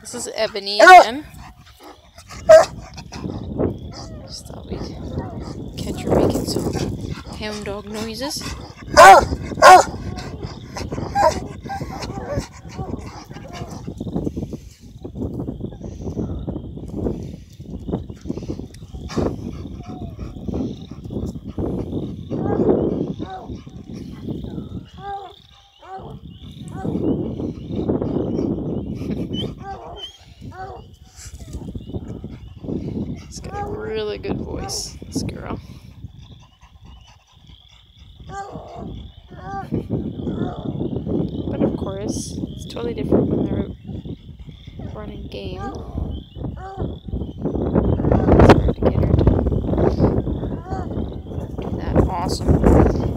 This is Ebony uh, uh, again. Just thought we'd catch her making some hound dog noises. Uh, She's got a really good voice, this girl. But of course, it's totally different when they're running game. It's hard to get her to do that awesome